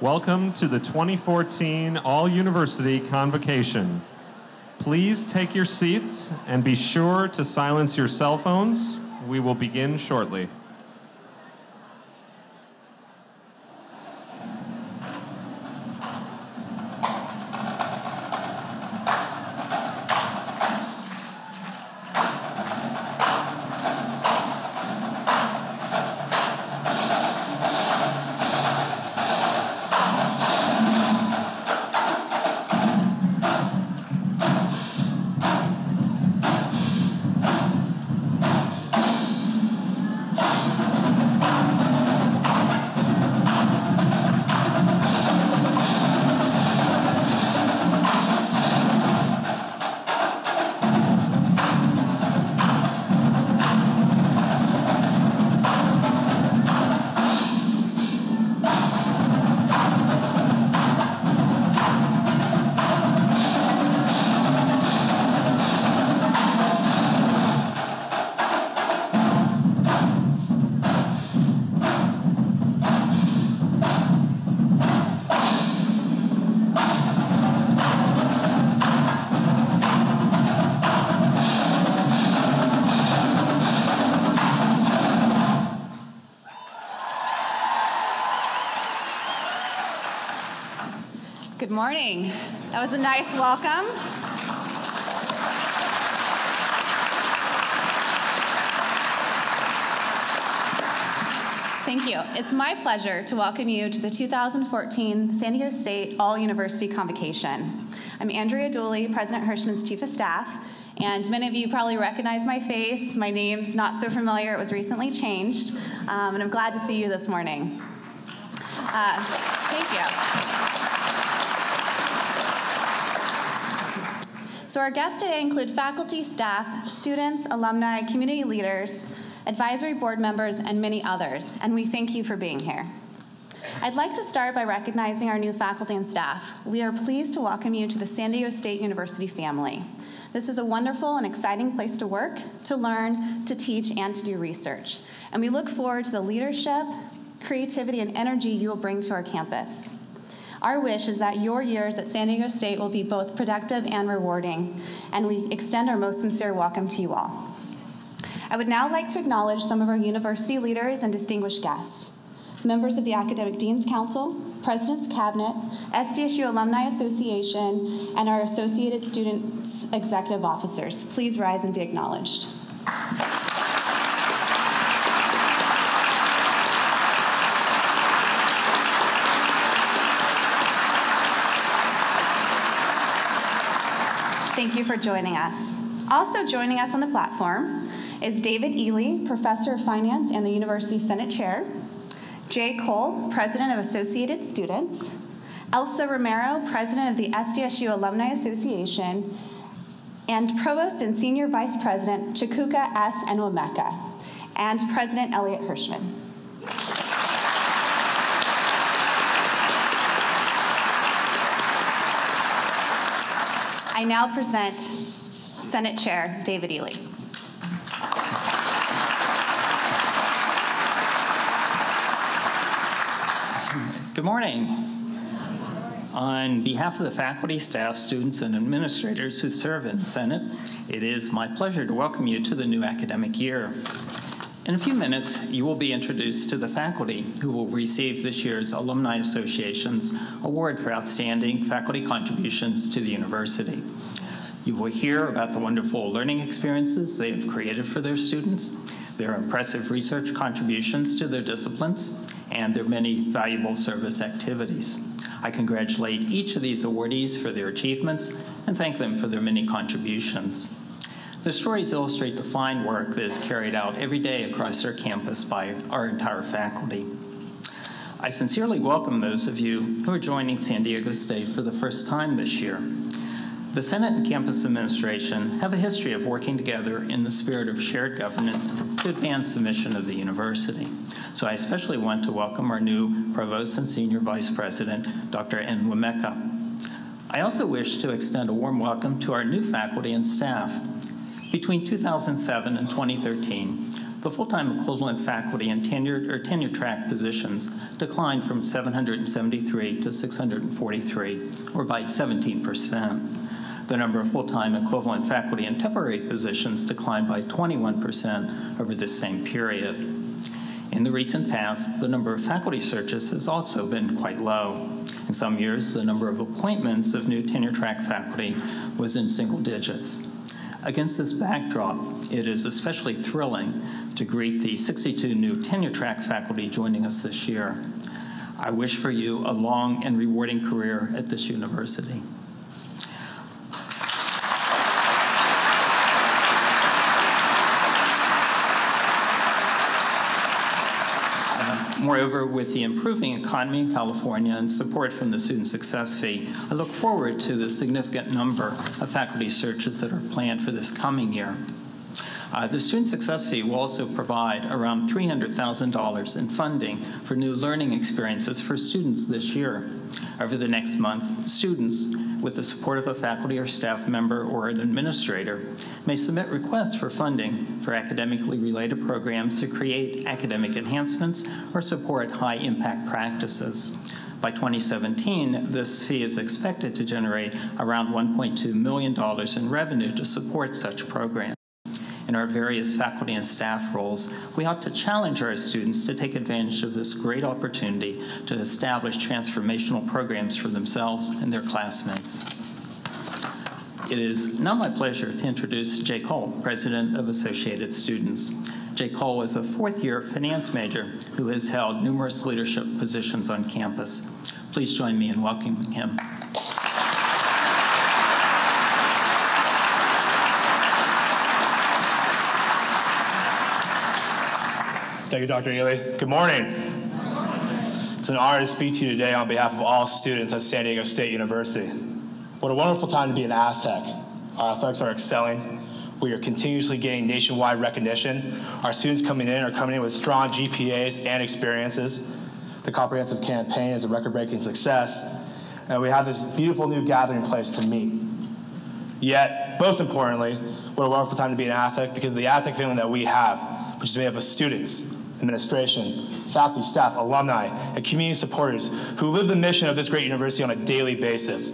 Welcome to the 2014 All University Convocation. Please take your seats and be sure to silence your cell phones. We will begin shortly. Welcome. Thank you. It's my pleasure to welcome you to the 2014 San Diego State All University Convocation. I'm Andrea Dooley, President Hirshman's Chief of Staff, and many of you probably recognize my face. My name's not so familiar, it was recently changed, um, and I'm glad to see you this morning. Uh, thank you. So, our guests today include faculty, staff, students, alumni, community leaders, advisory board members, and many others, and we thank you for being here. I'd like to start by recognizing our new faculty and staff. We are pleased to welcome you to the San Diego State University family. This is a wonderful and exciting place to work, to learn, to teach, and to do research. And we look forward to the leadership, creativity, and energy you will bring to our campus. Our wish is that your years at San Diego State will be both productive and rewarding, and we extend our most sincere welcome to you all. I would now like to acknowledge some of our university leaders and distinguished guests. Members of the Academic Dean's Council, President's Cabinet, SDSU Alumni Association, and our Associated Students Executive Officers. Please rise and be acknowledged. Thank you for joining us. Also joining us on the platform is David Ely, Professor of Finance and the University Senate Chair, Jake Cole, President of Associated Students, Elsa Romero, President of the SDSU Alumni Association, and Provost and Senior Vice President Chukwuka S. Enwemeka, and President Elliot Hirshman. I now present Senate Chair David Ely. Good morning. On behalf of the faculty, staff, students, and administrators who serve in the Senate, it is my pleasure to welcome you to the new academic year. In a few minutes, you will be introduced to the faculty who will receive this year's Alumni Association's Award for Outstanding Faculty Contributions to the University. You will hear about the wonderful learning experiences they have created for their students, their impressive research contributions to their disciplines, and their many valuable service activities. I congratulate each of these awardees for their achievements and thank them for their many contributions. The stories illustrate the fine work that is carried out every day across our campus by our entire faculty. I sincerely welcome those of you who are joining San Diego State for the first time this year. The Senate and campus administration have a history of working together in the spirit of shared governance to advance the mission of the university. So I especially want to welcome our new Provost and Senior Vice President, Dr. N. Enwemeka. I also wish to extend a warm welcome to our new faculty and staff. Between 2007 and 2013, the full-time equivalent faculty in tenured or tenure track positions declined from 773 to 643, or by 17 percent. The number of full-time equivalent faculty in temporary positions declined by 21 percent over this same period. In the recent past, the number of faculty searches has also been quite low. In some years, the number of appointments of new tenure track faculty was in single digits. Against this backdrop, it is especially thrilling to greet the 62 new tenure track faculty joining us this year. I wish for you a long and rewarding career at this university. Moreover, with the improving economy in California and support from the Student Success Fee, I look forward to the significant number of faculty searches that are planned for this coming year. Uh, the Student Success Fee will also provide around $300,000 in funding for new learning experiences for students this year. Over the next month, students with the support of a faculty or staff member or an administrator, may submit requests for funding for academically related programs to create academic enhancements or support high impact practices. By 2017, this fee is expected to generate around $1.2 million in revenue to support such programs in our various faculty and staff roles, we ought to challenge our students to take advantage of this great opportunity to establish transformational programs for themselves and their classmates. It is now my pleasure to introduce Jake Cole, President of Associated Students. Jake Cole is a fourth year finance major who has held numerous leadership positions on campus. Please join me in welcoming him. Thank you, Dr. Ely. Good morning. It's an honor to speak to you today on behalf of all students at San Diego State University. What a wonderful time to be an Aztec. Our athletics are excelling. We are continuously gaining nationwide recognition. Our students coming in are coming in with strong GPAs and experiences. The comprehensive campaign is a record-breaking success, and we have this beautiful new gathering place to meet. Yet, most importantly, what a wonderful time to be an Aztec because of the Aztec family that we have, which is made up of students, administration, faculty, staff, alumni, and community supporters who live the mission of this great university on a daily basis.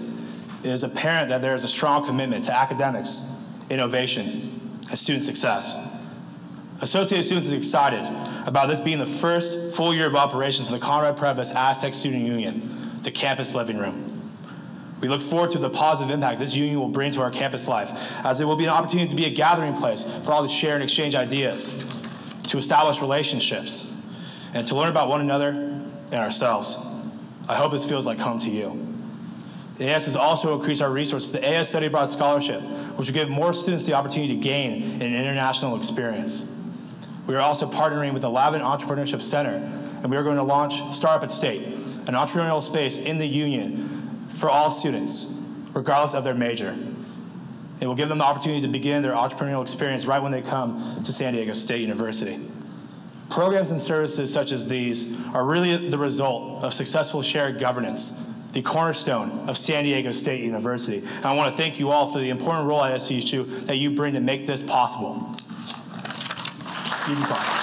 It is apparent that there is a strong commitment to academics, innovation, and student success. Associated Students is excited about this being the first full year of operations of the Conrad Prebys Aztec Student Union, the campus living room. We look forward to the positive impact this union will bring to our campus life, as it will be an opportunity to be a gathering place for all to share and exchange ideas, to establish relationships, and to learn about one another and ourselves. I hope this feels like home to you. The AS has also increased our resources The AS Study Abroad Scholarship, which will give more students the opportunity to gain an international experience. We are also partnering with the Lavin Entrepreneurship Center, and we are going to launch Startup at State, an entrepreneurial space in the union for all students, regardless of their major. It will give them the opportunity to begin their entrepreneurial experience right when they come to San Diego State University. Programs and services such as these are really the result of successful shared governance, the cornerstone of San Diego State University. And I want to thank you all for the important role at SDSU that you bring to make this possible. You can.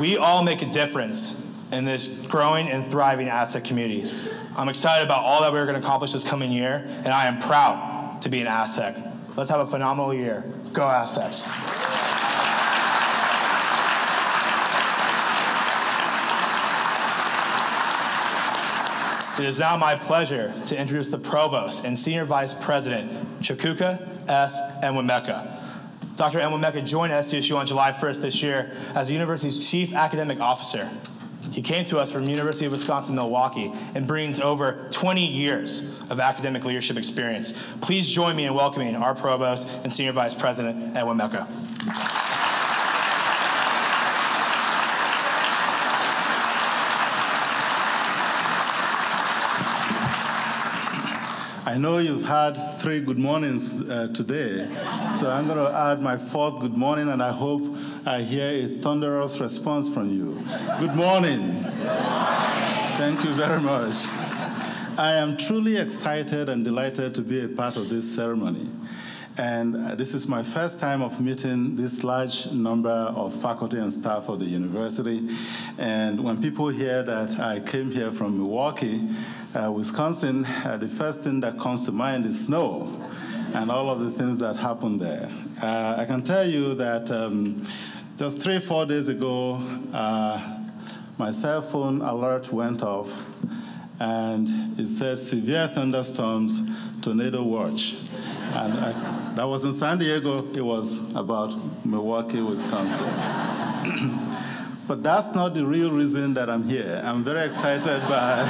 We all make a difference in this growing and thriving Aztec community. I'm excited about all that we're going to accomplish this coming year, and I am proud to be an Aztec. Let's have a phenomenal year. Go Aztecs. It is now my pleasure to introduce the Provost and Senior Vice President, Chukwuka S. Enwemeka. Dr. Enwemeka joined SDSU on July 1st this year as the university's Chief Academic Officer. He came to us from University of Wisconsin-Milwaukee and brings over 20 years of academic leadership experience. Please join me in welcoming our Provost and Senior Vice President, Enwemeka. I know you've had three good mornings uh, today, so I'm going to add my fourth good morning, and I hope I hear a thunderous response from you. Good morning. Thank you very much. I am truly excited and delighted to be a part of this ceremony. And uh, this is my first time of meeting this large number of faculty and staff of the university. And when people hear that I came here from Milwaukee, uh, Wisconsin, uh, the first thing that comes to mind is snow and all of the things that happen there. Uh, I can tell you that um, just three, four days ago, uh, my cell phone alert went off and it said severe thunderstorms, tornado watch. And I, that was in San Diego, it was about Milwaukee, Wisconsin. but that's not the real reason that I'm here. I'm very excited by,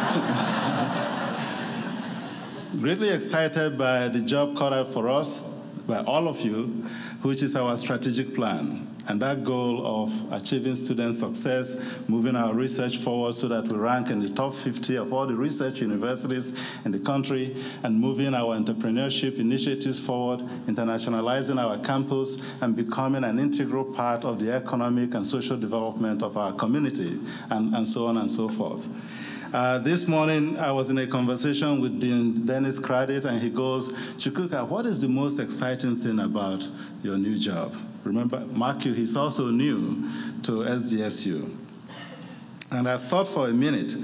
greatly excited by the job cut out for us, by all of you, which is our strategic plan. And that goal of achieving student success, moving our research forward so that we rank in the top 50 of all the research universities in the country, and moving our entrepreneurship initiatives forward, internationalizing our campus, and becoming an integral part of the economic and social development of our community, and, and so on and so forth. Uh, this morning, I was in a conversation with Dean Dennis Cradit, and he goes, Chukwuka, what is the most exciting thing about your new job? Remember, mark you, he's also new to SDSU. And I thought for a minute,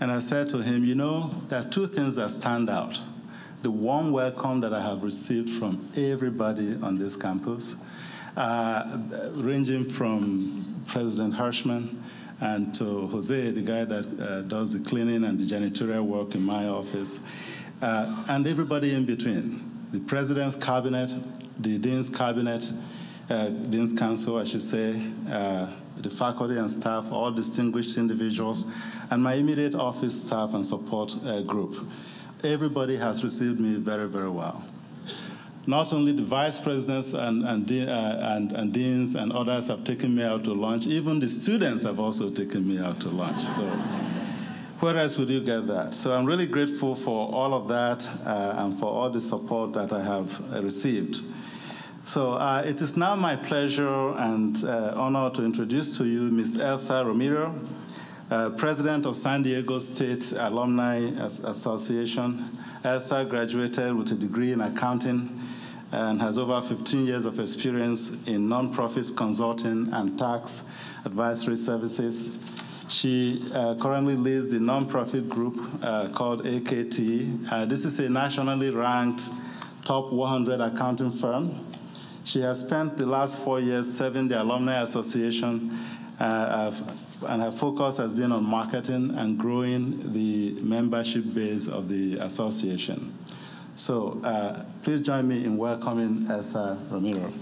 and I said to him, You know, there are two things that stand out. The warm welcome that I have received from everybody on this campus, uh, ranging from President Hirshman and to Jose, the guy that uh, does the cleaning and the janitorial work in my office, uh, and everybody in between the president's cabinet, the dean's cabinet, Dean's Council, I should say, uh, the faculty and staff, all distinguished individuals, and my immediate office staff and support uh, group. Everybody has received me very, very well. Not only the vice presidents and, and, uh, and, and, deans and others have taken me out to lunch, even the students have also taken me out to lunch. So, where else would you get that? So, I'm really grateful for all of that uh, and for all the support that I have uh, received. So uh, it is now my pleasure and uh, honor to introduce to you Ms. Elsa Romero, uh, President of San Diego State Alumni Association. Elsa graduated with a degree in accounting and has over 15 years of experience in nonprofit consulting and tax advisory services. She uh, currently leads the nonprofit group uh, called AKT. Uh, this is a nationally ranked top 100 accounting firm she has spent the last four years serving the Alumni Association, uh, and her focus has been on marketing and growing the membership base of the association. So uh, please join me in welcoming Elsa Romero.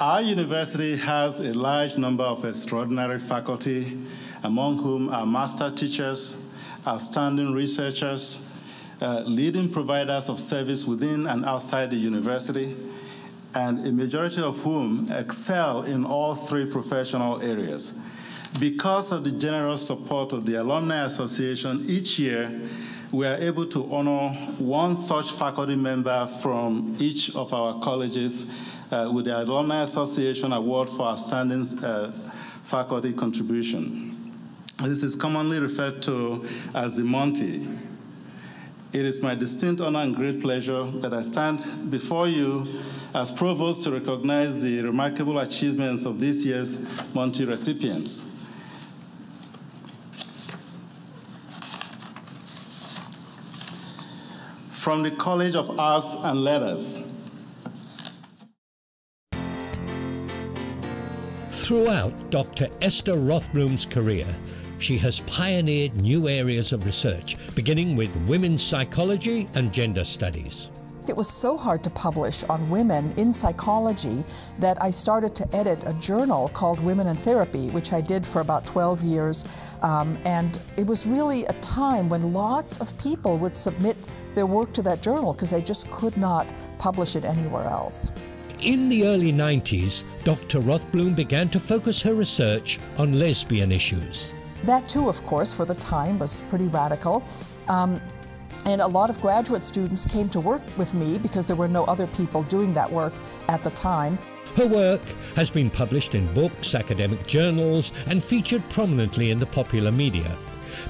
Our university has a large number of extraordinary faculty among whom are master teachers, outstanding researchers, uh, leading providers of service within and outside the university, and a majority of whom excel in all three professional areas. Because of the generous support of the Alumni Association, each year we are able to honor one such faculty member from each of our colleges uh, with the Alumni Association Award for Outstanding uh, Faculty Contribution. This is commonly referred to as the Monty. It is my distinct honor and great pleasure that I stand before you as provost to recognize the remarkable achievements of this year's Monty recipients. From the College of Arts and Letters, Throughout Dr. Esther Rothblum's career, she has pioneered new areas of research, beginning with women's psychology and gender studies. It was so hard to publish on women in psychology that I started to edit a journal called Women in Therapy, which I did for about 12 years. Um, and it was really a time when lots of people would submit their work to that journal because they just could not publish it anywhere else. In the early 90s, Dr. Rothblum began to focus her research on lesbian issues. That too, of course, for the time was pretty radical. Um, and a lot of graduate students came to work with me because there were no other people doing that work at the time. Her work has been published in books, academic journals, and featured prominently in the popular media.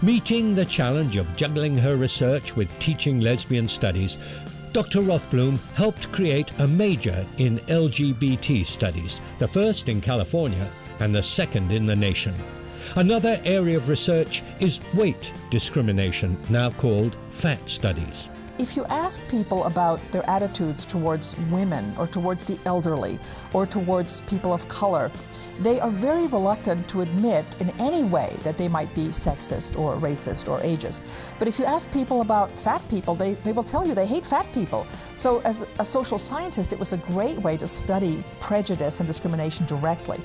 Meeting the challenge of juggling her research with teaching lesbian studies, Dr. Rothblum helped create a major in LGBT studies, the first in California and the second in the nation. Another area of research is weight discrimination, now called fat studies. If you ask people about their attitudes towards women or towards the elderly or towards people of color, they are very reluctant to admit in any way that they might be sexist or racist or ageist. But if you ask people about fat people, they, they will tell you they hate fat people. So, as a social scientist, it was a great way to study prejudice and discrimination directly.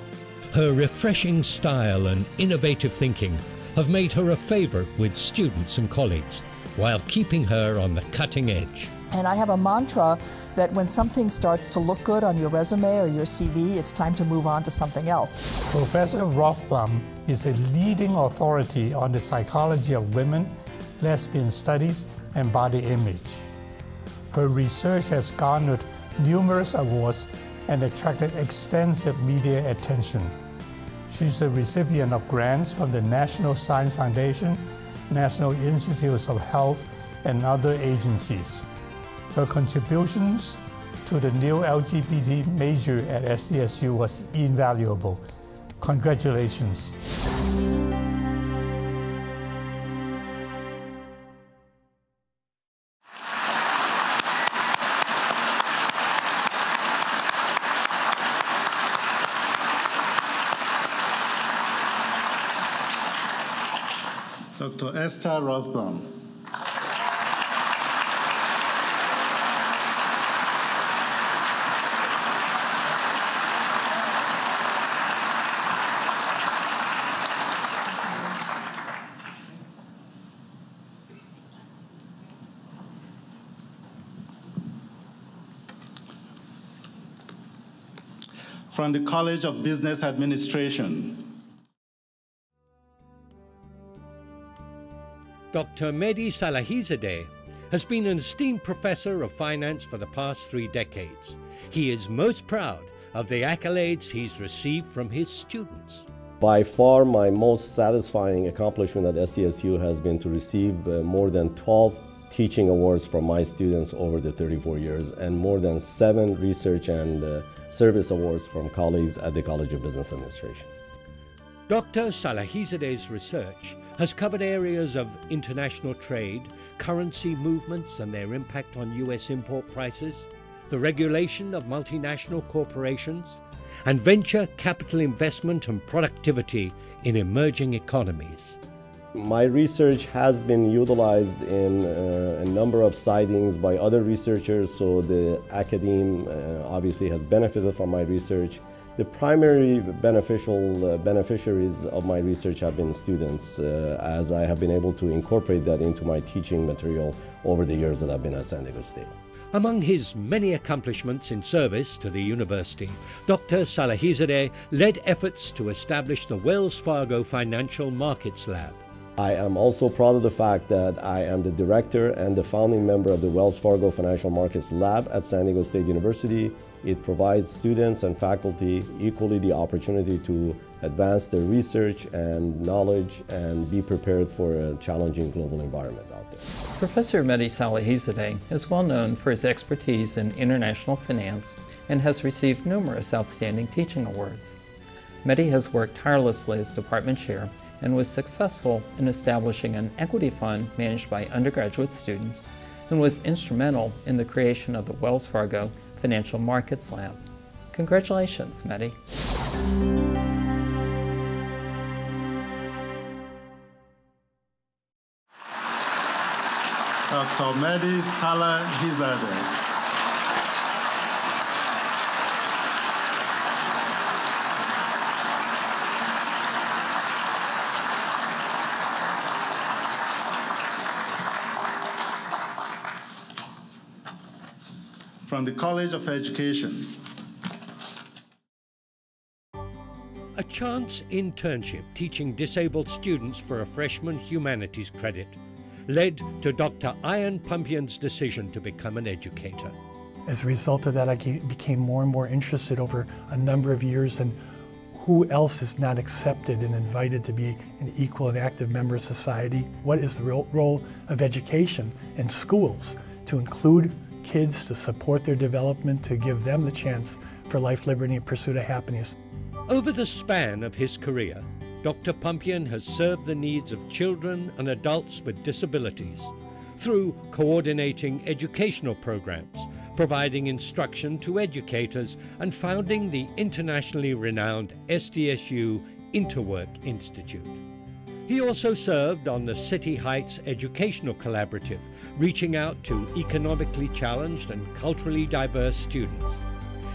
Her refreshing style and innovative thinking have made her a favorite with students and colleagues, while keeping her on the cutting edge. And I have a mantra that when something starts to look good on your resume or your CV, it's time to move on to something else. Professor Rothblum is a leading authority on the psychology of women, lesbian studies, and body image. Her research has garnered numerous awards and attracted extensive media attention. She's a recipient of grants from the National Science Foundation, National Institutes of Health, and other agencies. Her contributions to the new LGBT major at SDSU was invaluable. Congratulations. Esther Rothblum. From the College of Business Administration. Dr. Mehdi Salehizadeh has been an esteemed professor of finance for the past three decades. He is most proud of the accolades he's received from his students. By far, my most satisfying accomplishment at SDSU has been to receive uh, more than 12 teaching awards from my students over the 34 years and more than seven research and uh, service awards from colleagues at the College of Business Administration. Dr. Salehizadeh's research has covered areas of international trade, currency movements and their impact on U.S. import prices, the regulation of multinational corporations, and venture capital investment and productivity in emerging economies. My research has been utilized in uh, a number of sightings by other researchers, so the academe uh, obviously has benefited from my research. The primary beneficial uh, beneficiaries of my research have been students, uh, as I have been able to incorporate that into my teaching material over the years that I've been at San Diego State. Among his many accomplishments in service to the university, Dr. Salehizadeh led efforts to establish the Wells Fargo Financial Markets Lab. I am also proud of the fact that I am the director and the founding member of the Wells Fargo Financial Markets Lab at San Diego State University, it provides students and faculty equally the opportunity to advance their research and knowledge and be prepared for a challenging global environment out there. Professor Mehdi Salehizadeh is well known for his expertise in international finance and has received numerous outstanding teaching awards. Mehdi has worked tirelessly as department chair and was successful in establishing an equity fund managed by undergraduate students and was instrumental in the creation of the Wells Fargo Financial Markets Lab. Congratulations, Mehdi. Dr. Mehdi Salehizadeh. From the College of Education. A chance internship teaching disabled students for a freshman humanities credit led to Dr. Ian Pumpian's decision to become an educator. As a result of that, I became more and more interested over a number of years in who else is not accepted and invited to be an equal and active member of society. What is the role of education in schools to include kids, to support their development, to give them the chance for life, liberty, and pursuit of happiness. Over the span of his career, Dr. Pumpian has served the needs of children and adults with disabilities through coordinating educational programs, providing instruction to educators, and founding the internationally renowned SDSU Interwork Institute. He also served on the City Heights Educational Collaborative, reaching out to economically challenged and culturally diverse students.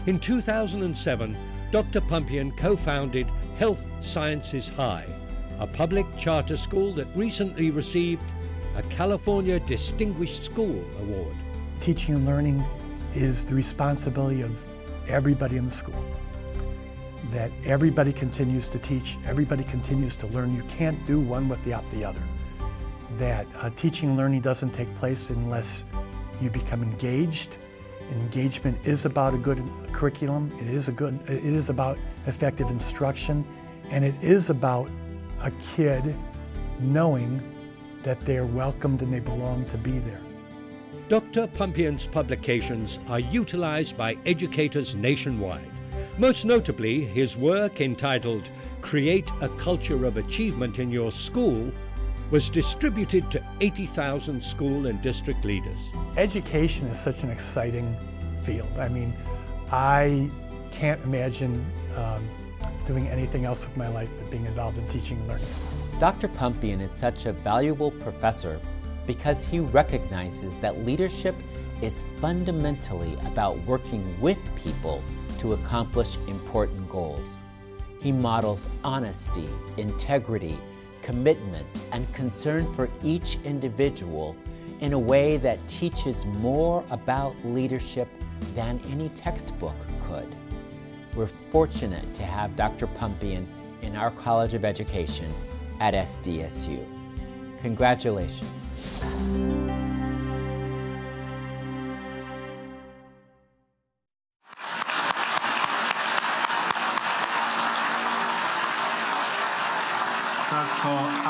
In 2007, Dr. Pumpian co founded Health Sciences High, a public charter school that recently received a California Distinguished School Award. Teaching and learning is the responsibility of everybody in the school. That everybody continues to teach, everybody continues to learn. You can't do one without the other. That uh, teaching and learning doesn't take place unless you become engaged. Engagement is about a good curriculum. It is a good. It is about effective instruction, and it is about a kid knowing that they are welcomed and they belong to be there. Dr. Pumpian's publications are utilized by educators nationwide. Most notably, his work entitled Create a Culture of Achievement in Your School was distributed to 80,000 school and district leaders. Education is such an exciting field. I mean, I can't imagine um, doing anything else with my life but being involved in teaching and learning. Dr. Pumpian is such a valuable professor because he recognizes that leadership is fundamentally about working with people to accomplish important goals. He models honesty, integrity, commitment, and concern for each individual in a way that teaches more about leadership than any textbook could. We're fortunate to have Dr. Pumpian in our College of Education at SDSU. Congratulations.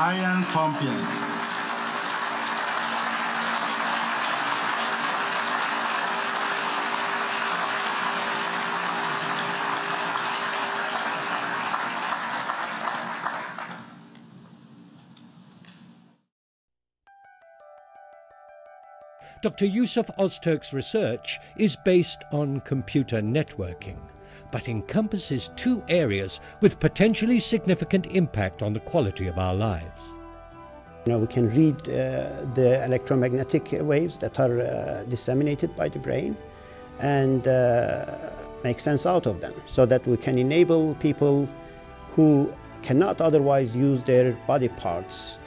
Dr. Ian Pumpian. Dr. Yusuf Ozturk's research is based on computer networking, but encompasses two areas with potentially significant impact on the quality of our lives. Know, we can read uh, the electromagnetic waves that are uh, disseminated by the brain and uh, make sense out of them so that we can enable people who cannot otherwise use their body parts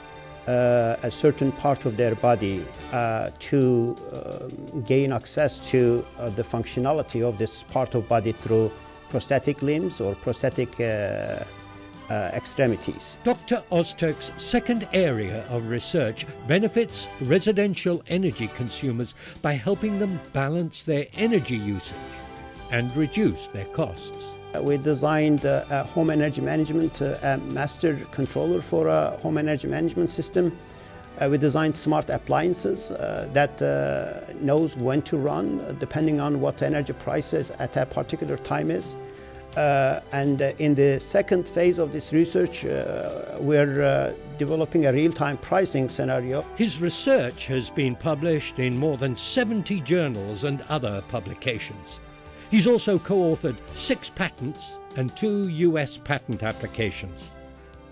uh, a certain part of their body uh, to uh, gain access to uh, the functionality of this part of body through prosthetic limbs or prosthetic uh, uh, extremities. Dr. Ozturk's second area of research benefits residential energy consumers by helping them balance their energy usage and reduce their costs. We designed a home energy management a master controller for a home energy management system. Uh, we designed smart appliances uh, that uh, knows when to run depending on what energy prices at a particular time is. Uh, and uh, in the second phase of this research, uh, we're developing a real-time pricing scenario. His research has been published in more than 70 journals and other publications. He's also co-authored six patents and two US patent applications.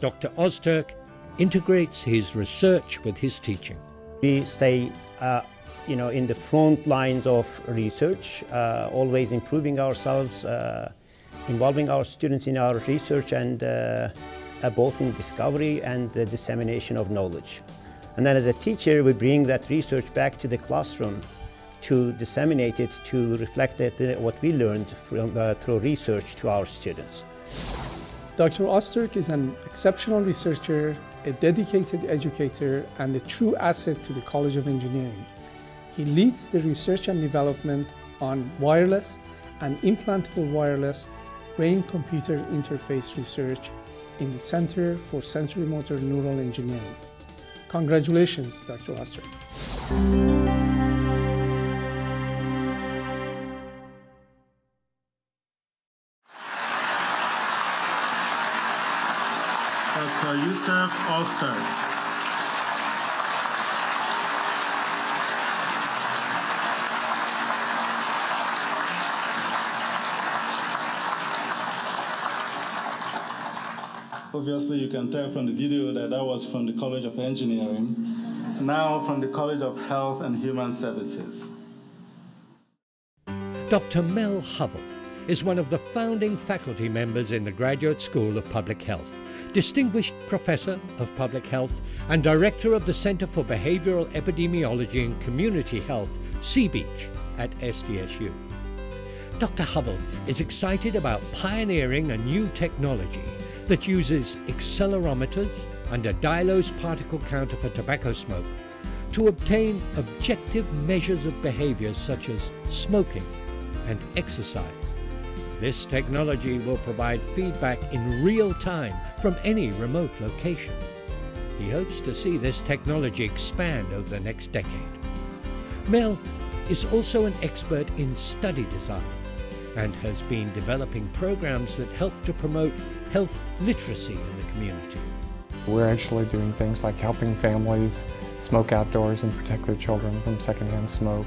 Dr. Ozturk integrates his research with his teaching. We stay uh, you know, in the front lines of research, uh, always improving ourselves, uh, involving our students in our research and uh, uh, both in discovery and the dissemination of knowledge. And then as a teacher, we bring that research back to the classroom to disseminate it to reflect uh, what we learned from, uh, through research to our students. Dr. Ozturk is an exceptional researcher, a dedicated educator, and a true asset to the College of Engineering. He leads the research and development on wireless and implantable wireless brain-computer interface research in the Center for Sensory Motor Neural Engineering. Congratulations, Dr. Ozturk. Dr. Yusuf Ozturk. Obviously, you can tell from the video that that was from the College of Engineering, now from the College of Health and Human Services. Dr. Mel Hovell is one of the founding faculty members in the Graduate School of Public Health, Distinguished Professor of Public Health, and Director of the Center for Behavioral Epidemiology and Community Health, CBEACH, at SDSU. Dr. Hovell is excited about pioneering a new technology that uses accelerometers and a Dylos particle counter for tobacco smoke to obtain objective measures of behaviors such as smoking and exercise. This technology will provide feedback in real time from any remote location. He hopes to see this technology expand over the next decade. Mel is also an expert in study design and has been developing programs that help to promote health literacy in the community. We're actually doing things like helping families smoke outdoors and protect their children from secondhand smoke,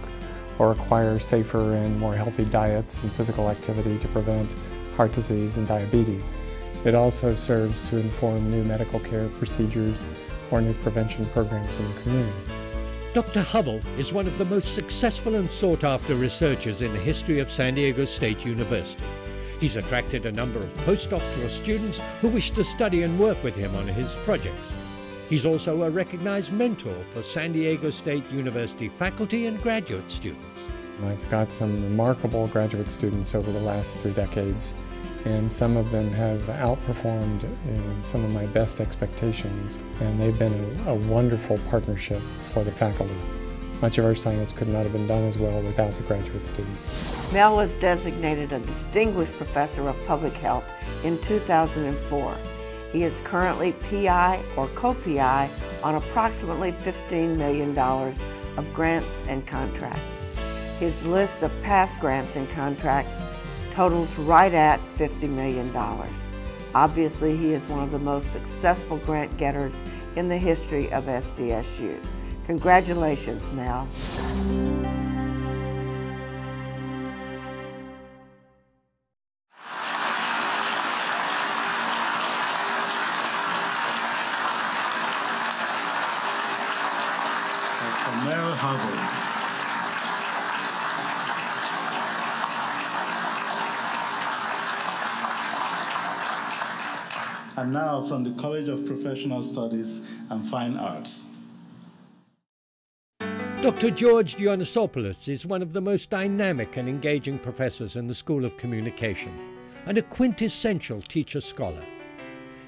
or acquire safer and more healthy diets and physical activity to prevent heart disease and diabetes. It also serves to inform new medical care procedures or new prevention programs in the community. Dr. Hovell is one of the most successful and sought after researchers in the history of San Diego State University. He's attracted a number of postdoctoral students who wish to study and work with him on his projects. He's also a recognized mentor for San Diego State University faculty and graduate students. I've got some remarkable graduate students over the last three decades, and some of them have outperformed some of my best expectations, and they've been a, a wonderful partnership for the faculty. Much of our science could not have been done as well without the graduate students. Mel was designated a Distinguished Professor of Public Health in 2004. He is currently PI or co-PI on approximately $15 million of grants and contracts. His list of past grants and contracts totals right at $50 million. Obviously, he is one of the most successful grant getters in the history of SDSU. Congratulations, Mel. And now from the College of Professional Studies and Fine Arts. Dr. George Dionisopoulos is one of the most dynamic and engaging professors in the School of Communication and a quintessential teacher scholar.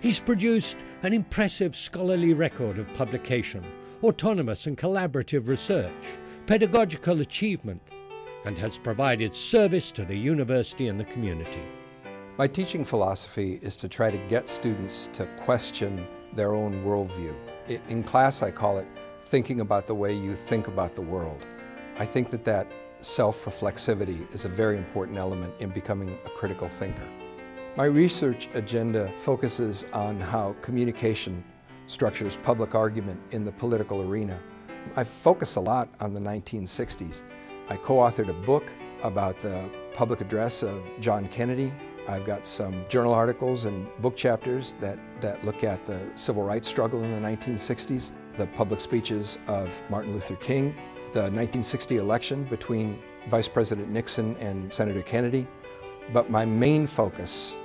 He's produced an impressive scholarly record of publication, autonomous and collaborative research, pedagogical achievement, and has provided service to the university and the community. My teaching philosophy is to try to get students to question their own worldview. In class, I call it thinking about the way you think about the world. I think that that self-reflexivity is a very important element in becoming a critical thinker. My research agenda focuses on how communication structures public argument in the political arena. I focus a lot on the 1960s. I co-authored a book about the public address of John Kennedy. I've got some journal articles and book chapters that, that look at the civil rights struggle in the 1960s, the public speeches of Martin Luther King, the 1960 election between Vice President Nixon and Senator Kennedy. But my main focus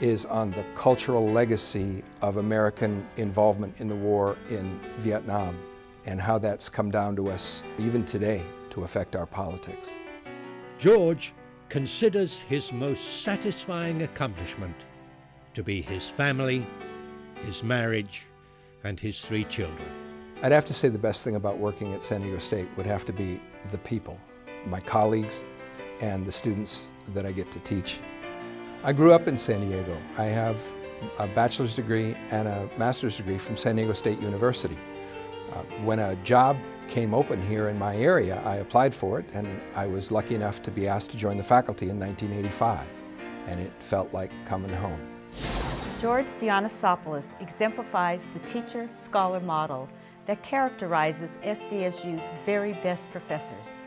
is on the cultural legacy of American involvement in the war in Vietnam and how that's come down to us even today to affect our politics. George considers his most satisfying accomplishment to be his family, his marriage, and his three children. I'd have to say the best thing about working at San Diego State would have to be the people, my colleagues, and the students that I get to teach. I grew up in San Diego. I have a bachelor's degree and a master's degree from San Diego State University. Uh, when a job came open here in my area, I applied for it and I was lucky enough to be asked to join the faculty in 1985 and it felt like coming home. George Dionisopoulos exemplifies the teacher-scholar model that characterizes SDSU's very best professors.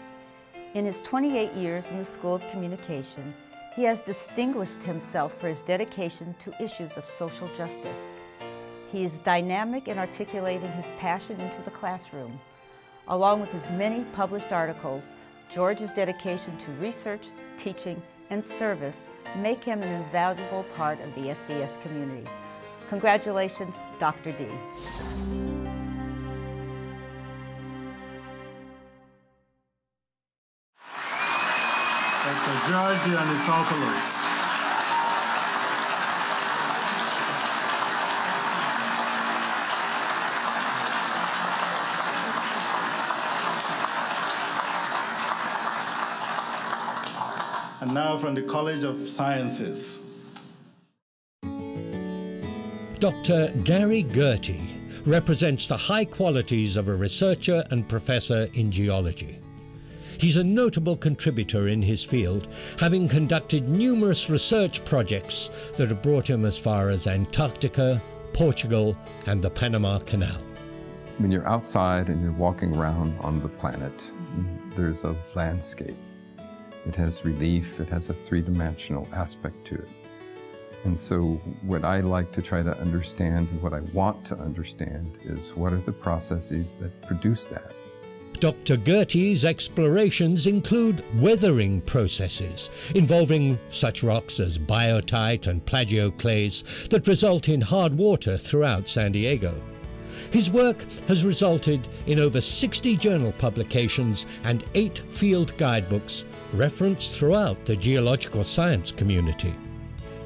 In his 28 years in the School of Communication, he has distinguished himself for his dedication to issues of social justice. He is dynamic in articulating his passion into the classroom. Along with his many published articles, George's dedication to research, teaching, and service make him an invaluable part of the SDS community. Congratulations, Dr. D. Dr. George Dionisopoulos. And now from the College of Sciences. Dr. Gary Girty represents the high qualities of a researcher and professor in geology. He's a notable contributor in his field, having conducted numerous research projects that have brought him as far as Antarctica, Portugal, and the Panama Canal. When you're outside and you're walking around on the planet, there's a landscape. It has relief, it has a three-dimensional aspect to it. And so what I like to try to understand and what I want to understand is what are the processes that produce that? Dr. Girty's explorations include weathering processes involving such rocks as biotite and plagioclase that result in hard water throughout San Diego. His work has resulted in over 60 journal publications and eight field guidebooks referenced throughout the geological science community.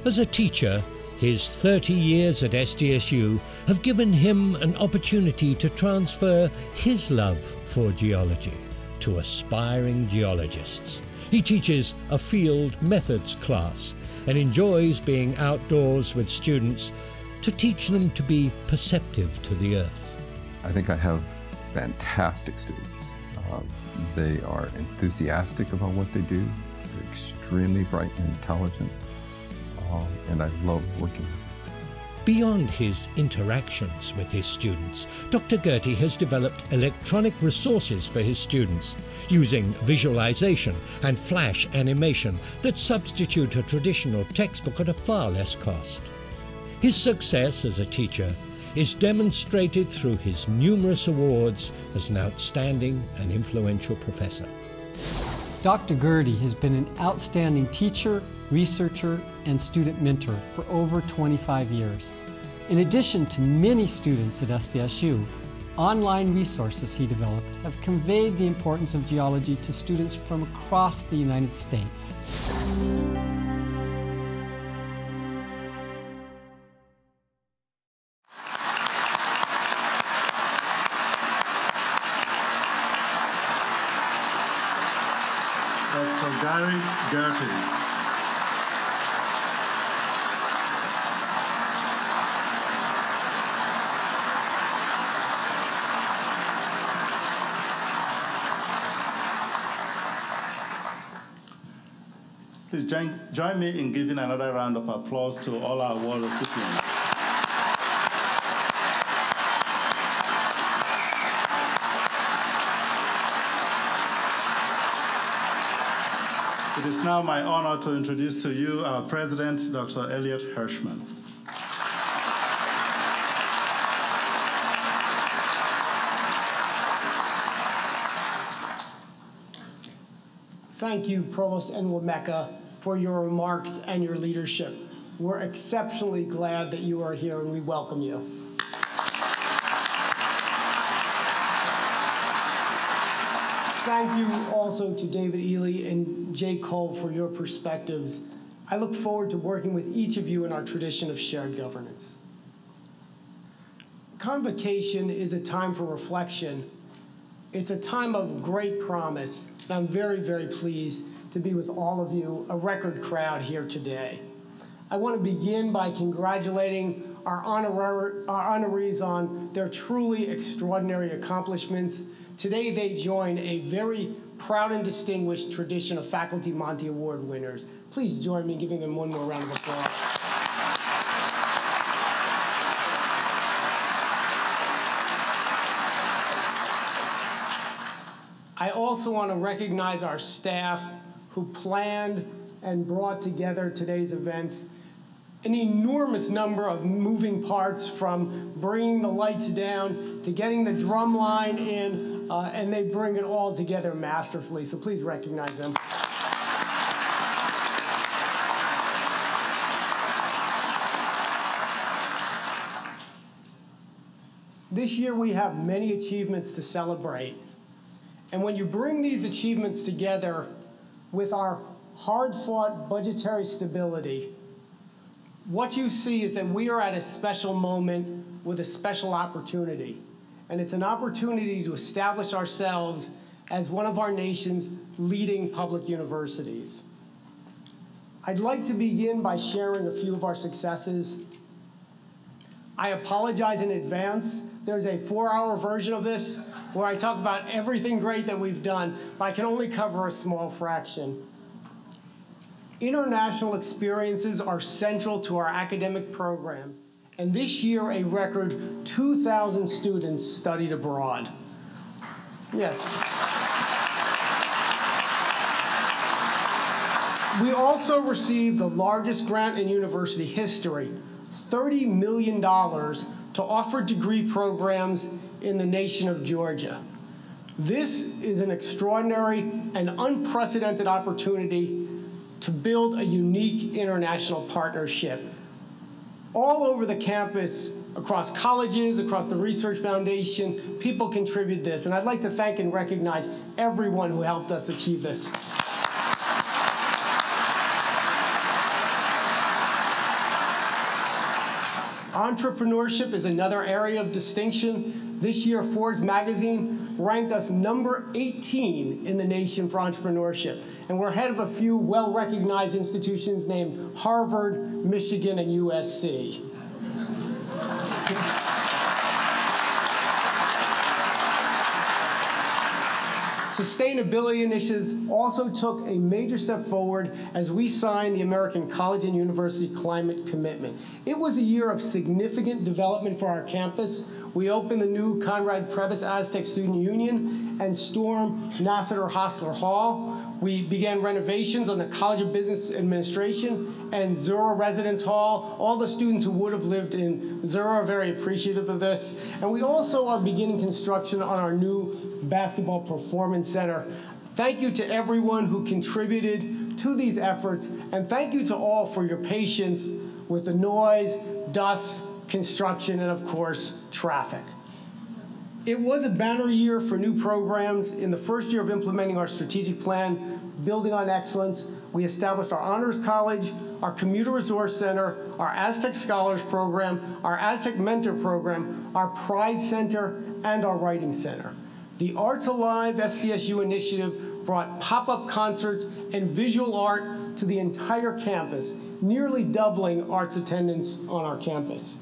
As a teacher, his 30 years at SDSU have given him an opportunity to transfer his love for geology to aspiring geologists. He teaches a field methods class and enjoys being outdoors with students to teach them to be perceptive to the earth. I think I have fantastic students. Uh, they are enthusiastic about what they do. They're extremely bright and intelligent, uh, and I love working with them. Beyond his interactions with his students, Dr. Girty has developed electronic resources for his students using visualization and flash animation that substitute a traditional textbook at a far less cost. His success as a teacher is demonstrated through his numerous awards as an outstanding and influential professor. Dr. Girty has been an outstanding teacher, researcher, and student mentor for over 25 years. In addition to many students at SDSU, online resources he developed have conveyed the importance of geology to students from across the United States. Please join, join me in giving another round of applause to all our award recipients. It is now my honor to introduce to you our president, Dr. Elliot Hirshman. Thank you, Provost Enwemeka, for your remarks and your leadership. We're exceptionally glad that you are here and we welcome you. Thank you also to David Ely and Jake Cole for your perspectives. I look forward to working with each of you in our tradition of shared governance. Convocation is a time for reflection. It's a time of great promise, and I'm very, very pleased to be with all of you, a record crowd here today. I want to begin by congratulating our, honorar- our honorees on their truly extraordinary accomplishments. Today, they join a very proud and distinguished tradition of Faculty Monty Award winners. Please join me in giving them one more round of applause. I also want to recognize our staff who planned and brought together today's events. An enormous number of moving parts from bringing the lights down to getting the drum line in, uh, and they bring it all together masterfully. So please recognize them. This year we have many achievements to celebrate. And when you bring these achievements together with our hard fought budgetary stability, what you see is that we are at a special moment with a special opportunity. And it's an opportunity to establish ourselves as one of our nation's leading public universities. I'd like to begin by sharing a few of our successes. I apologize in advance. There's a four hour version of this where I talk about everything great that we've done, but I can only cover a small fraction. International experiences are central to our academic programs, and this year a record 2,000 students studied abroad. Yes. We also received the largest grant in university history, $30 million to offer degree programs in the nation of Georgia. This is an extraordinary and unprecedented opportunity to build a unique international partnership. All over the campus, across colleges, across the Research Foundation, people contribute this. And I'd like to thank and recognize everyone who helped us achieve this. Entrepreneurship is another area of distinction. This year, Forbes magazine ranked us number 18 in the nation for entrepreneurship. And we're ahead of a few well recognized institutions named Harvard, Michigan, and USC. Sustainability initiatives also took a major step forward as we signed the American College and University Climate Commitment. It was a year of significant development for our campus. We opened the new Conrad Prebys Aztec Student Union and storm Nasatir Hosler Hall. We began renovations on the College of Business Administration and Zura Residence Hall. All the students who would have lived in Zura are very appreciative of this. And we also are beginning construction on our new Basketball Performance Center. Thank you to everyone who contributed to these efforts, and thank you to all for your patience with the noise, dust, construction, and of course, traffic. It was a banner year for new programs. In the first year of implementing our strategic plan, Building on Excellence, we established our Honors College, our Commuter Resource Center, our Aztec Scholars Program, our Aztec Mentor Program, our Pride Center, and our Writing Center. The Arts Alive SDSU initiative brought pop up concerts and visual art to the entire campus, nearly doubling arts attendance on our campus.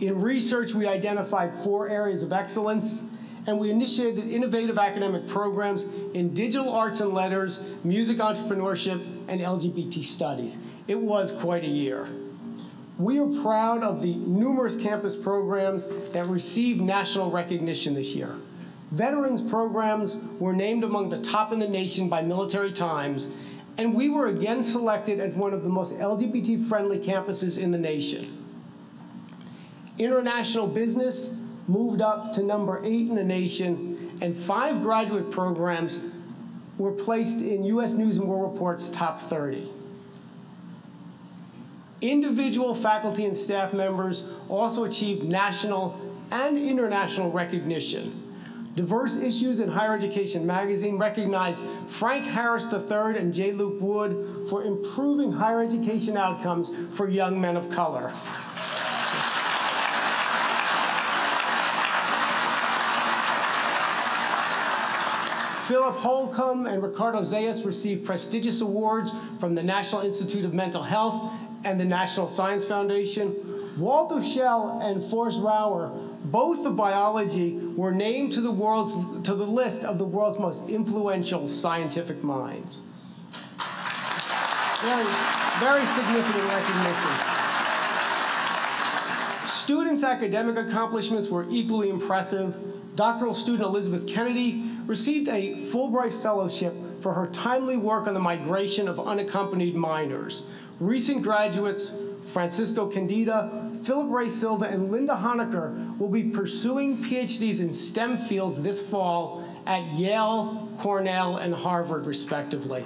In research, we identified four areas of excellence, and we initiated innovative academic programs in digital arts and letters, music entrepreneurship, and LGBT studies. It was quite a year. We are proud of the numerous campus programs that received national recognition this year. Veterans programs were named among the top in the nation by Military Times, and we were again selected as one of the most LGBT friendly campuses in the nation. International business moved up to number eight in the nation, and five graduate programs were placed in U.S. News and World Report's top 30. Individual faculty and staff members also achieved national and international recognition. Diverse Issues in Higher Education magazine recognized Frank Harris III and J. Luke Wood for improving higher education outcomes for young men of color. Philip Holcomb and Ricardo Zayas received prestigious awards from the National Institute of Mental Health and the National Science Foundation. Walter Schell and Forrest Rohwer, both of biology, were named to the, world's, to the list of the world's most influential scientific minds. Very, very significant recognition. Students' academic accomplishments were equally impressive. Doctoral student Elizabeth Kennedy received a Fulbright Fellowship for her timely work on the migration of unaccompanied minors. Recent graduates, Francisco Candida, Philip Ray Silva, and Linda Honecker, will be pursuing PhDs in STEM fields this fall at Yale, Cornell, and Harvard, respectively.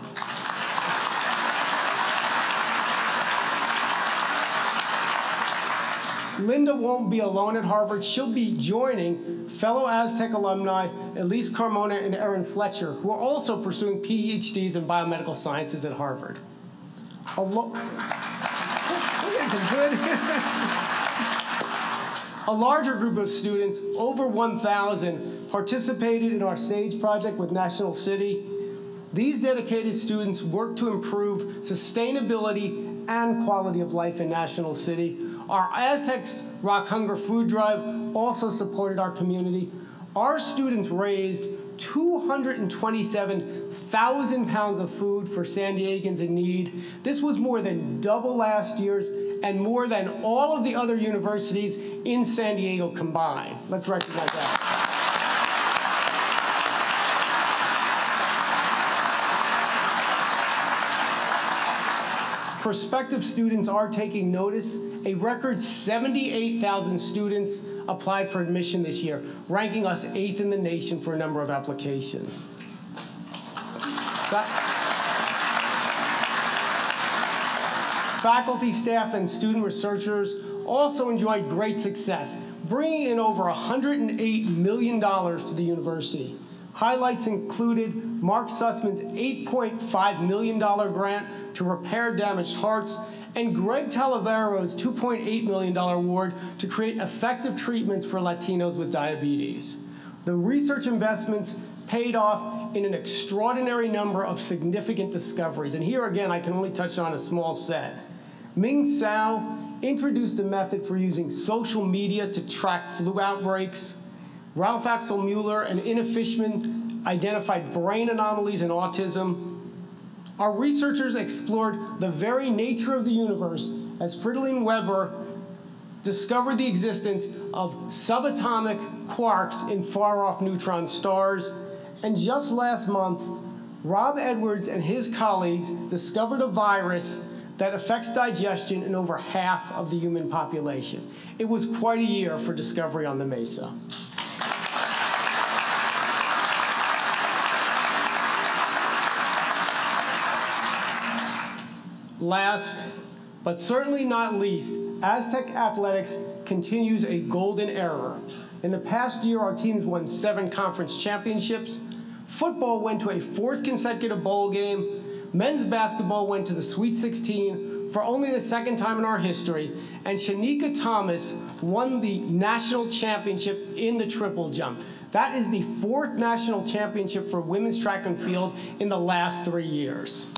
Linda won't be alone at Harvard. She'll be joining fellow Aztec alumni Elise Carmona and Erin Fletcher, who are also pursuing PhDs in biomedical sciences at Harvard. A, larger group of students, over 1,000, participated in our SAGE project with National City. These dedicated students work to improve sustainability and quality of life in National City our Aztecs Rock Hunger Food Drive also supported our community. Our students raised 227,000 pounds of food for San Diegans in need. This was more than double last year's and more than all of the other universities in San Diego combined. Let's recognize that. Prospective students are taking notice. A record 78,000 students applied for admission this year, ranking us eighth in the nation for a number of applications. Faculty, staff, and student researchers also enjoyed great success, bringing in over $108 million to the university. Highlights included Mark Sussman's $8.5 million grant to repair damaged hearts, and Greg Talavera's $2.8 million award to create effective treatments for Latinos with diabetes. The research investments paid off in an extraordinary number of significant discoveries. And here again, I can only touch on a small set. Ming Tsou introduced a method for using social media to track flu outbreaks. Ralph Axel Mueller and Inna Fishman identified brain anomalies in autism. Our researchers explored the very nature of the universe as Fridolin Weber discovered the existence of subatomic quarks in far off neutron stars. And just last month, Rob Edwards and his colleagues discovered a virus that affects digestion in over half of the human population. It was quite a year for discovery on the Mesa. Last, but certainly not least, Aztec Athletics continues a golden era. In the past year, our teams won seven conference championships. Football went to a fourth consecutive bowl game. Men's basketball went to the Sweet 16 for only the second time in our history. And Shanieka Thomas won the national championship in the triple jump. That is the fourth national championship for women's track and field in the last three years.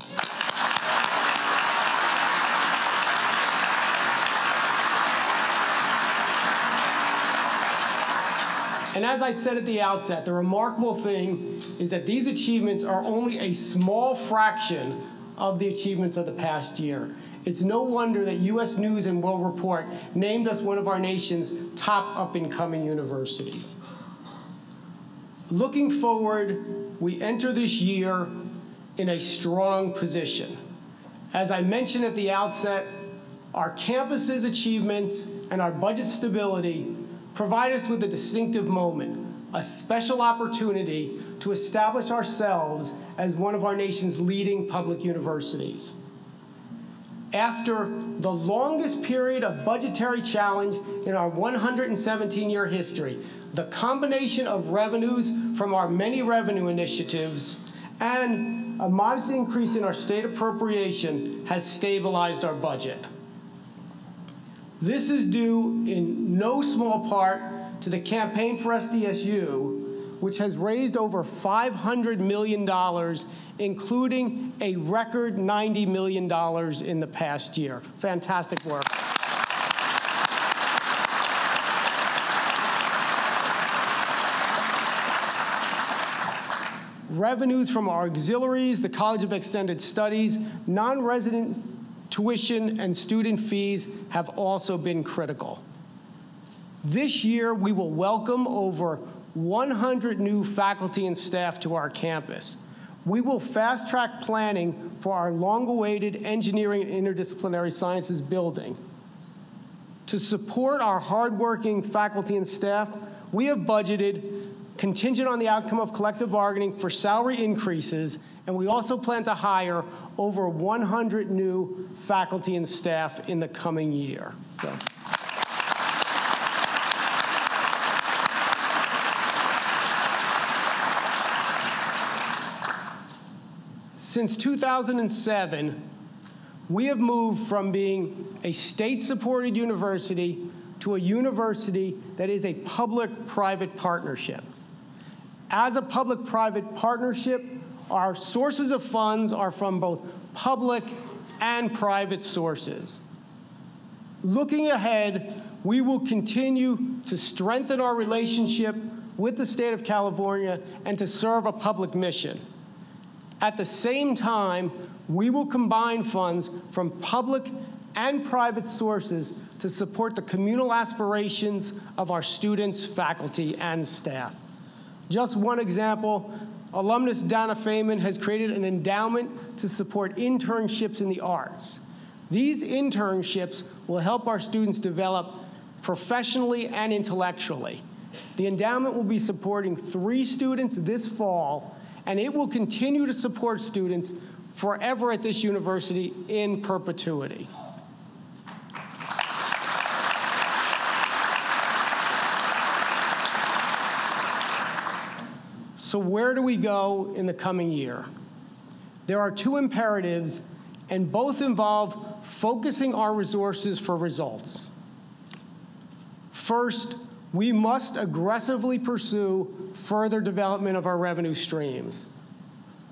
And as I said at the outset, the remarkable thing is that these achievements are only a small fraction of the achievements of the past year. It's no wonder that U.S. News and World Report named us one of our nation's top up and coming universities. Looking forward, we enter this year in a strong position. As I mentioned at the outset, our campus's achievements and our budget stability provide us with a distinctive moment, a special opportunity to establish ourselves as one of our nation's leading public universities. After the longest period of budgetary challenge in our 117 year history, the combination of revenues from our many revenue initiatives and a modest increase in our state appropriation has stabilized our budget. This is due in no small part to the Campaign for SDSU, which has raised over $500 million, including a record $90 million in the past year. Fantastic work. revenues from our auxiliaries, the College of Extended Studies, non-resident tuition and student fees have also been critical. This year, we will welcome over 100 new faculty and staff to our campus. We will fast track planning for our long awaited engineering and interdisciplinary sciences building. To support our hardworking faculty and staff, we have budgeted contingent on the outcome of collective bargaining for salary increases, and we also plan to hire over 100 new faculty and staff in the coming year. So. Since 2007, we have moved from being a state supported university to a university that is a public private partnership. As a public private partnership, our sources of funds are from both public and private sources. Looking ahead, we will continue to strengthen our relationship with the state of California and to serve a public mission. At the same time, we will combine funds from public and private sources to support the communal aspirations of our students, faculty, and staff. Just one example, alumnus Donna Feynman has created an endowment to support internships in the arts. These internships will help our students develop professionally and intellectually. The endowment will be supporting three students this fall, and it will continue to support students forever at this university in perpetuity. So, where do we go in the coming year? There are two imperatives, and both involve focusing our resources for results. First, we must aggressively pursue further development of our revenue streams.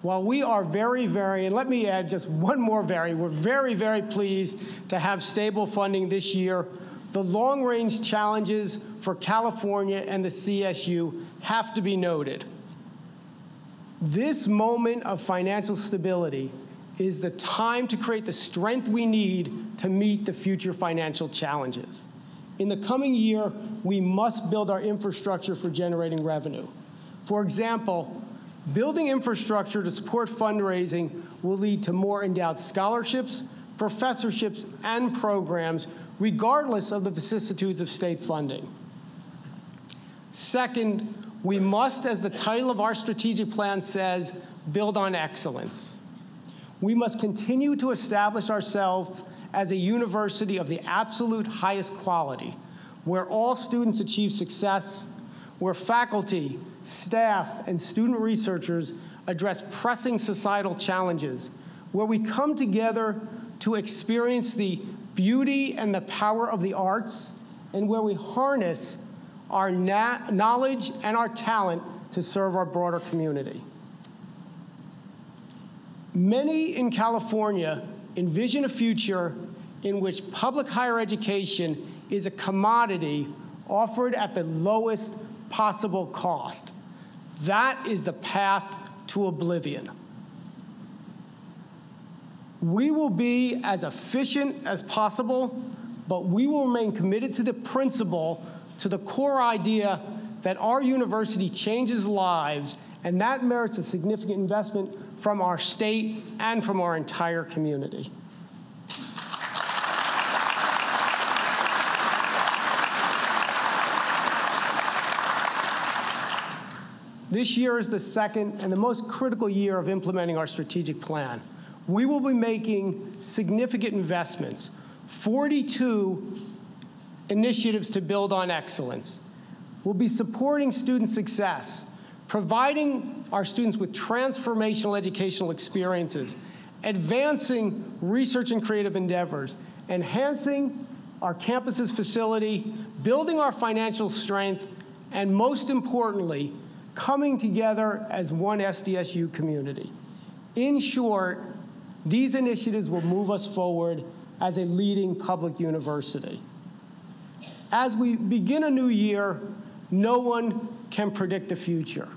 While we are very, very, and let me add just one more very, we're very, very pleased to have stable funding this year. The long range challenges for California and the CSU have to be noted. This moment of financial stability is the time to create the strength we need to meet the future financial challenges. In the coming year, we must build our infrastructure for generating revenue. For example, building infrastructure to support fundraising will lead to more endowed scholarships, professorships, and programs, regardless of the vicissitudes of state funding. Second, we must, as the title of our strategic plan says, build on excellence. We must continue to establish ourselves as a university of the absolute highest quality, where all students achieve success, where faculty, staff, and student researchers address pressing societal challenges, where we come together to experience the beauty and the power of the arts, and where we harness our knowledge and our talent to serve our broader community. Many in California envision a future in which public higher education is a commodity offered at the lowest possible cost. That is the path to oblivion. We will be as efficient as possible, but we will remain committed to the principle to the core idea that our university changes lives, and that merits a significant investment from our state and from our entire community. This year is the second and the most critical year of implementing our strategic plan. We will be making significant investments. 42 initiatives to build on excellence. We'll be supporting student success, providing our students with transformational educational experiences, advancing research and creative endeavors, enhancing our campus's facility, building our financial strength, and most importantly, coming together as one SDSU community. In short, these initiatives will move us forward as a leading public university. As we begin a new year, no one can predict the future.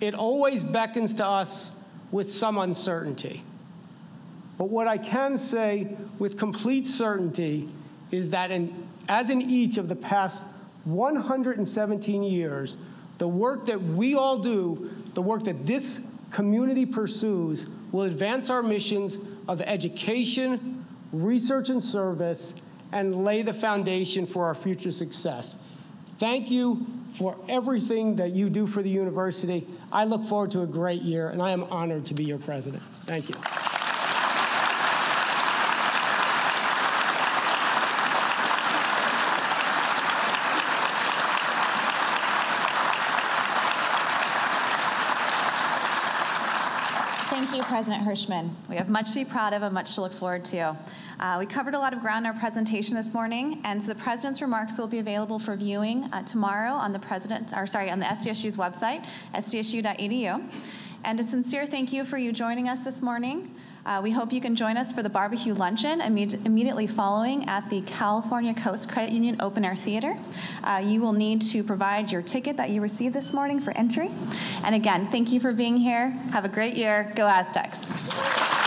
It always beckons to us with some uncertainty. But what I can say with complete certainty is that in, as in each of the past 117 years, the work that we all do, the work that this community pursues, will advance our missions of education, research and service, and lay the foundation for our future success. Thank you for everything that you do for the university. I look forward to a great year, and I am honored to be your president. Thank you. Thank you, President Hirshman. We have much to be proud of and much to look forward to. Uh, we covered a lot of ground in our presentation this morning, and so the president's remarks will be available for viewing uh, tomorrow on the president, or sorry, on the SDSU's website, sdsu.edu. And a sincere thank you for you joining us this morning. Uh, we hope you can join us for the barbecue luncheon imme- immediately following at the California Coast Credit Union Open Air Theater. Uh, you will need to provide your ticket that you received this morning for entry. And again, thank you for being here. Have a great year. Go Aztecs.